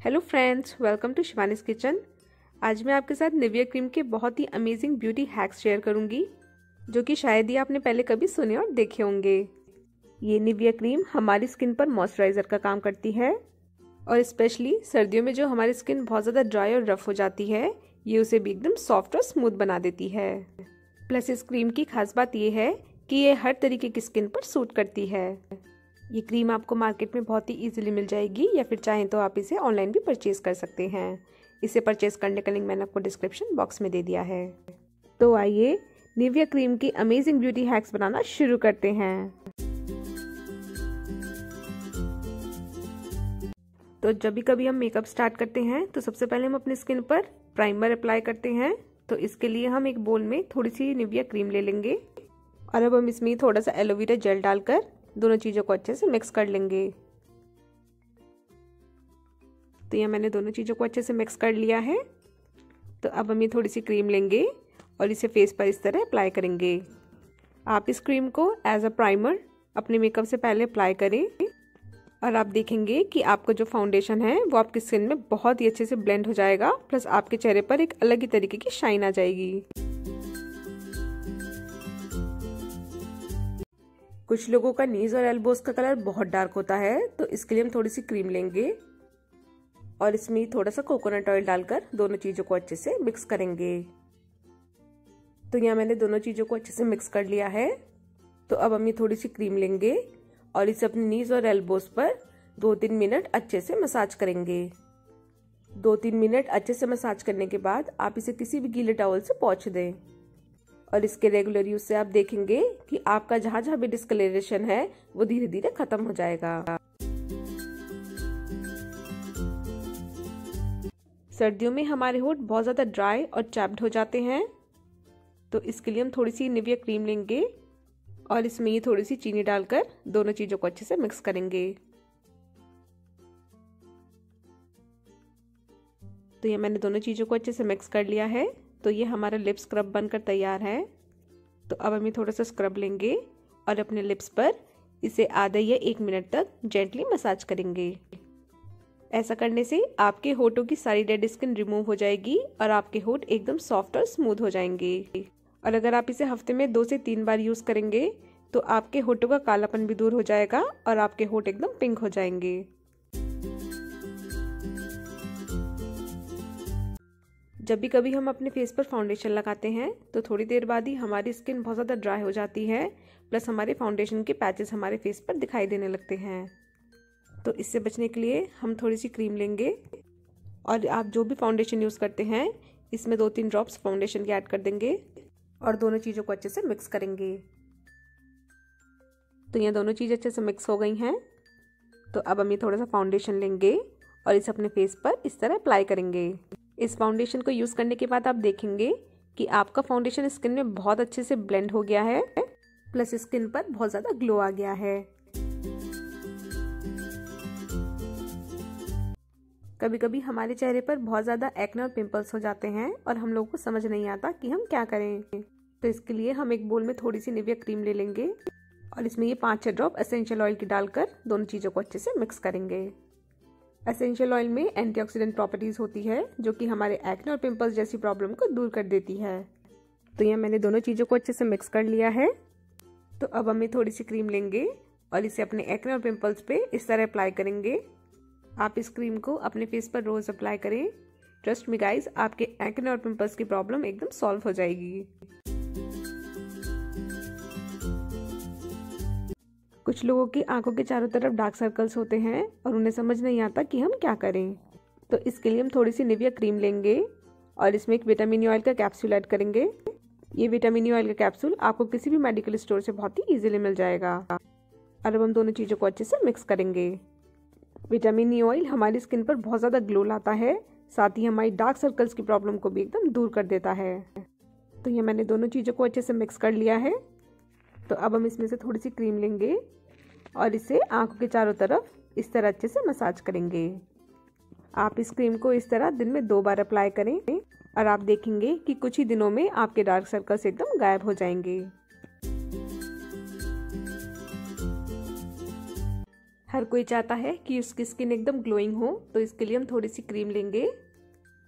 Hello friends welcome to Shivani's kitchen आज मैं आपके साथ निविया क्रीम के बहुत ही अमेजिंग ब्यूटी हैक्स शेयर करूँगी, जो कि शायद ही आपने पहले कभी सुने और देखे होंगे। ये निविया क्रीम हमारी स्किन पर मॉइस्चराइजर का काम करती है, और स्पेशली सर्दियों में जो हमारी स्किन बहुत ज़्यादा ड्राई और रफ हो जाती है, ये उसे भी एकदम सॉफ्ट और स्मूथ बना देती है। प्लस इस क्रीम की खास बात यह है कि ये हर तरीके की स्किन पर सूट करती है। ये क्रीम आपको मार्केट में बहुत ही इजीली मिल जाएगी या फिर चाहें तो आप इसे ऑनलाइन भी परचेज कर सकते हैं। इसे परचेज करने का लिंक मैंने आपको डिस्क्रिप्शन बॉक्स में दे दिया है। तो आइए निविया क्रीम की अमेजिंग ब्यूटी हैक्स बनाना शुरू करते हैं। तो जब भी कभी हम मेकअप स्टार्ट करते हैं तो सबसे पहले हम अपनी स्किन पर प्राइमर अप्लाई करते हैं। तो इसके लिए हम एक बोल में थोड़ी सी निविया क्रीम ले लेंगे। और अब हम इसमें थोड़ा सा एलोवेरा जेल डालकर दोनों चीज़ों को अच्छे से मिक्स कर लेंगे। तो यह मैंने दोनों चीज़ों को अच्छे से मिक्स कर लिया है। तो अब हम ये थोड़ी सी क्रीम लेंगे और इसे फेस पर इस तरह अप्लाई करेंगे। आप इस क्रीम को एज अ प्राइमर अपने मेकअप से पहले अप्लाई करें और आप देखेंगे कि आपका जो फाउंडेशन है, वो आपकी स्किन में बहुत ही अच्छे से ब्लेंड हो जाएगा प्लस आपके चेहरे पर एक अलग ही तरीके की शाइन आ जाएगी। कुछ लोगों का नीज और एल्बोस का कलर बहुत डार्क होता है तो इसके लिए हम थोड़ी सी क्रीम लेंगे और इसमें थोड़ा सा कोकोनट ऑयल डालकर दोनों चीज़ों को अच्छे से मिक्स करेंगे। तो यहाँ मैंने दोनों चीज़ों को अच्छे से मिक्स कर लिया है। तो अब हम ये थोड़ी सी क्रीम लेंगे और इसे अपने नीज और एल्बोस पर दो तीन मिनट अच्छे से मसाज करेंगे। दो तीन मिनट अच्छे से मसाज करने के बाद आप इसे किसी भी गीले टावल से पहुँच दें। और इसके रेगुलर यूज़ से आप देखेंगे कि आपका जहाँ जहाँ भी डिस्कलरेशन है, वो धीरे धीरे खत्म हो जाएगा। सर्दियों में हमारे होठ बहुत ज़्यादा ड्राई और चैप्ड हो जाते हैं। तो इसके लिए हम थोड़ी सी निविया क्रीम लेंगे और इसमें ये थोड़ी सी चीनी डालकर दोनों चीज़ों को अच्छे से मिक्स करेंगे। तो ये मैंने दोनों चीज़ों को अच्छे से मिक्स कर लिया है। तो ये हमारा लिप स्क्रब बनकर तैयार है। तो अब हम ये थोड़ा सा स्क्रब लेंगे और अपने लिप्स पर इसे आधा या एक मिनट तक जेंटली मसाज करेंगे। ऐसा करने से आपके होठों की सारी डेड स्किन रिमूव हो जाएगी और आपके होठ एकदम सॉफ्ट और स्मूथ हो जाएँगे। और अगर आप इसे हफ़्ते में दो से तीन बार यूज़ करेंगे तो आपके होठों का कालापन भी दूर हो जाएगा और आपके होठ एकदम पिंक हो जाएँगे। जब भी कभी हम अपने फेस पर फाउंडेशन लगाते हैं तो थोड़ी देर बाद ही हमारी स्किन बहुत ज़्यादा ड्राई हो जाती है प्लस हमारे फाउंडेशन के पैचेस हमारे फेस पर दिखाई देने लगते हैं। तो इससे बचने के लिए हम थोड़ी सी क्रीम लेंगे और आप जो भी फाउंडेशन यूज़ करते हैं, इसमें दो तीन ड्रॉप्स फाउंडेशन के ऐड कर देंगे और दोनों चीज़ों को अच्छे से मिक्स करेंगे। तो ये दोनों चीज़ अच्छे से मिक्स हो गई हैं। तो अब हम ये थोड़ा सा फाउंडेशन लेंगे और इसे अपने फेस पर इस तरह अप्लाई करेंगे। इस फाउंडेशन को यूज़ करने के बाद आप देखेंगे कि आपका फाउंडेशन स्किन में बहुत अच्छे से ब्लेंड हो गया है प्लस स्किन पर बहुत ज़्यादा ग्लो आ गया है। कभी कभी हमारे चेहरे पर बहुत ज़्यादा एक्ने और पिंपल्स हो जाते हैं और हम लोगों को समझ नहीं आता कि हम क्या करें। तो इसके लिए हम एक बोल में थोड़ी सी निविया क्रीम ले लेंगे और इसमें ये पाँच छः ड्रॉप एसेंशियल ऑयल की डालकर दोनों चीज़ों को अच्छे से मिक्स करेंगे। एसेंशियल ऑयल में एंटीऑक्सीडेंट प्रॉपर्टीज़ होती है, जो कि हमारे एक्ने और पिंपल्स जैसी प्रॉब्लम को दूर कर देती है। तो यह मैंने दोनों चीज़ों को अच्छे से मिक्स कर लिया है। तो अब हमें थोड़ी सी क्रीम लेंगे और इसे अपने एक्ने और पिंपल्स पे इस तरह अप्लाई करेंगे। आप इस क्रीम को अपने फेस पर रोज अप्लाई करें। ट्रस्ट मी गाइस आपके एक्ने और पिंपल्स की प्रॉब्लम एकदम सॉल्व हो जाएगी। कुछ लोगों की आँखों के चारों तरफ़ डार्क सर्कल्स होते हैं और उन्हें समझ नहीं आता कि हम क्या करें। तो इसके लिए हम थोड़ी सी निविया क्रीम लेंगे और इसमें एक विटामिन ऑयल का कैप्सूल ऐड करेंगे। ये विटामिन ऑयल का कैप्सूल आपको किसी भी मेडिकल स्टोर से बहुत ही ईजिली मिल जाएगा। और अब हम दोनों चीज़ों को अच्छे से मिक्स करेंगे। विटामिन ई ऑयल हमारी स्किन पर बहुत ज़्यादा ग्लो लाता है, साथ ही हमारी डार्क सर्कल्स की प्रॉब्लम को भी एकदम दूर कर देता है। तो ये मैंने दोनों चीज़ों को अच्छे से मिक्स कर लिया है। तो अब हम इसमें से थोड़ी सी क्रीम लेंगे और इसे आँखों के चारों तरफ़ इस तरह अच्छे से मसाज करेंगे। आप इस क्रीम को इस तरह दिन में दो बार अप्लाई करें और आप देखेंगे कि कुछ ही दिनों में आपके डार्क सर्कल्स एकदम गायब हो जाएँगे। हर कोई चाहता है कि उसकी स्किन एकदम ग्लोइंग हो तो इसके लिए हम थोड़ी सी क्रीम लेंगे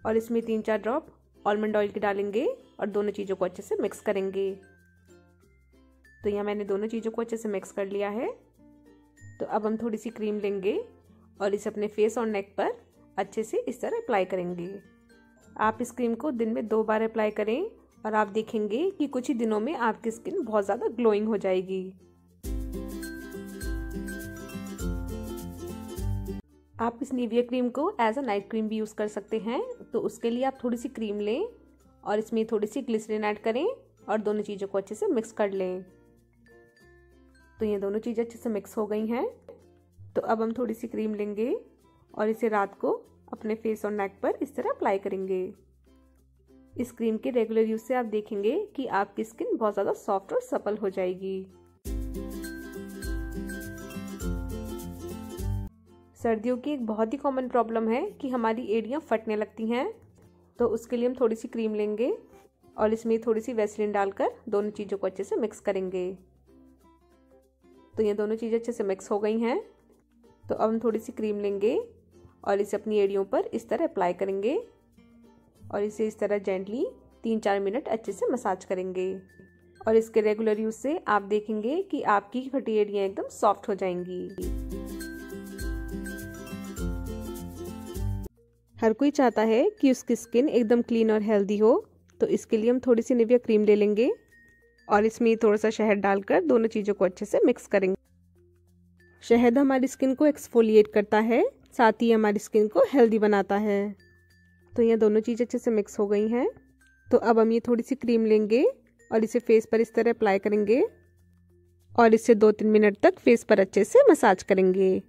और इसमें तीन चार ड्रॉप आलमंड ऑयल के डालेंगे और दोनों चीज़ों को अच्छे से मिक्स करेंगे। तो यहाँ मैंने दोनों चीज़ों को अच्छे से मिक्स कर लिया है। तो अब हम थोड़ी सी क्रीम लेंगे और इसे अपने फेस और नेक पर अच्छे से इस तरह अप्लाई करेंगे। आप इस क्रीम को दिन में दो बार अप्लाई करें और आप देखेंगे कि कुछ ही दिनों में आपकी स्किन बहुत ज़्यादा ग्लोइंग हो जाएगी। आप इस निविया क्रीम को एज अ नाइट क्रीम भी यूज़ कर सकते हैं। तो उसके लिए आप थोड़ी सी क्रीम लें और इसमें थोड़ी सी ग्लिसरीन ऐड करें और दोनों चीज़ों को अच्छे से मिक्स कर लें। तो ये दोनों चीज़ें अच्छे से मिक्स हो गई हैं। तो अब हम थोड़ी सी क्रीम लेंगे और इसे रात को अपने फेस और नेक पर इस तरह अप्लाई करेंगे। इस क्रीम के रेगुलर यूज़ से आप देखेंगे कि आपकी स्किन बहुत ज़्यादा सॉफ्ट और सफल हो जाएगी। सर्दियों की एक बहुत ही कॉमन प्रॉब्लम है कि हमारी एड़ियाँ फटने लगती हैं। तो उसके लिए हम थोड़ी सी क्रीम लेंगे और इसमें थोड़ी सी वेसलिन डालकर दोनों चीज़ों को अच्छे से मिक्स करेंगे। तो ये दोनों चीज़ें अच्छे से मिक्स हो गई हैं। तो अब हम थोड़ी सी क्रीम लेंगे और इसे अपनी एड़ियों पर इस तरह अप्लाई करेंगे और इसे इस तरह जेंटली तीन चार मिनट अच्छे से मसाज करेंगे। और इसके रेगुलर यूज़ से आप देखेंगे कि आपकी फटी एड़ियाँ एकदम सॉफ्ट हो जाएँगी। हर कोई चाहता है कि उसकी स्किन एकदम क्लीन और हेल्दी हो तो इसके लिए हम थोड़ी सी निविया क्रीम ले लेंगे। और इसमें थोड़ा सा शहद डालकर दोनों चीज़ों को अच्छे से मिक्स करेंगे। शहद हमारी स्किन को एक्सफोलिएट करता है, साथ ही हमारी स्किन को हेल्दी बनाता है। तो ये दोनों चीज़ अच्छे से मिक्स हो गई हैं। तो अब हम ये थोड़ी सी क्रीम लेंगे और इसे फेस पर इस तरह अप्लाई करेंगे और इसे दो तीन मिनट तक फेस पर अच्छे से मसाज करेंगे।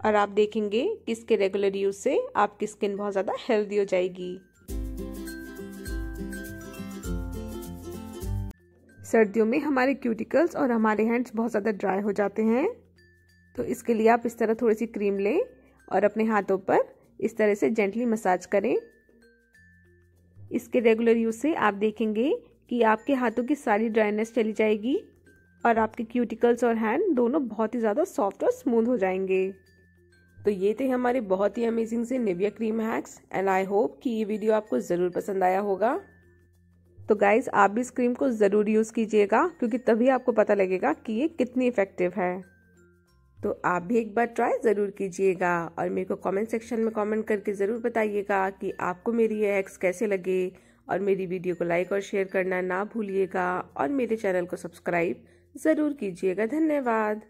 और आप देखेंगे कि इसके रेगुलर यूज़ से आपकी स्किन बहुत ज़्यादा हेल्दी हो जाएगी। सर्दियों में हमारे क्यूटिकल्स और हमारे हैंड्स बहुत ज़्यादा ड्राई हो जाते हैं। तो इसके लिए आप इस तरह थोड़ी सी क्रीम लें और अपने हाथों पर इस तरह से जेंटली मसाज करें। इसके रेगुलर यूज़ से आप देखेंगे कि आपके हाथों की सारी ड्राइनेस चली जाएगी और आपके क्यूटिकल्स और हैंड दोनों बहुत ही ज़्यादा सॉफ्ट और स्मूथ हो जाएँगे। तो ये थे हमारे बहुत ही अमेजिंग से Nivea cream hacks and I hope कि ये वीडियो आपको ज़रूर पसंद आया होगा। तो गाइज़ आप भी इस क्रीम को ज़रूर यूज़ कीजिएगा, क्योंकि तभी आपको पता लगेगा कि ये कितनी इफ़ेक्टिव है। तो आप भी एक बार ट्राई ज़रूर कीजिएगा और मेरे को कमेंट सेक्शन में कमेंट करके ज़रूर बताइएगा कि आपको मेरी ये एक्स कैसे लगे। और मेरी वीडियो को लाइक और शेयर करना ना भूलिएगा और मेरे चैनल को सब्सक्राइब ज़रूर कीजिएगा। धन्यवाद।